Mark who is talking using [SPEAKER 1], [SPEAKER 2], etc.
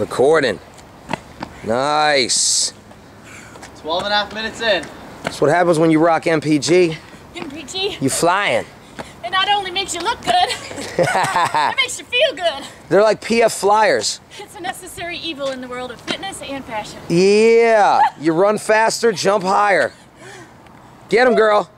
[SPEAKER 1] Recording. Nice.
[SPEAKER 2] 12 and a half minutes in.
[SPEAKER 1] That's what happens when you rock MPG.
[SPEAKER 3] MPG,
[SPEAKER 1] You flying.
[SPEAKER 3] it not only makes you look good, it makes you feel good.
[SPEAKER 1] They're like PF flyers.
[SPEAKER 3] It's a necessary evil in the world of fitness and fashion.
[SPEAKER 1] Yeah. You run faster, jump higher. Get Get 'em, girl.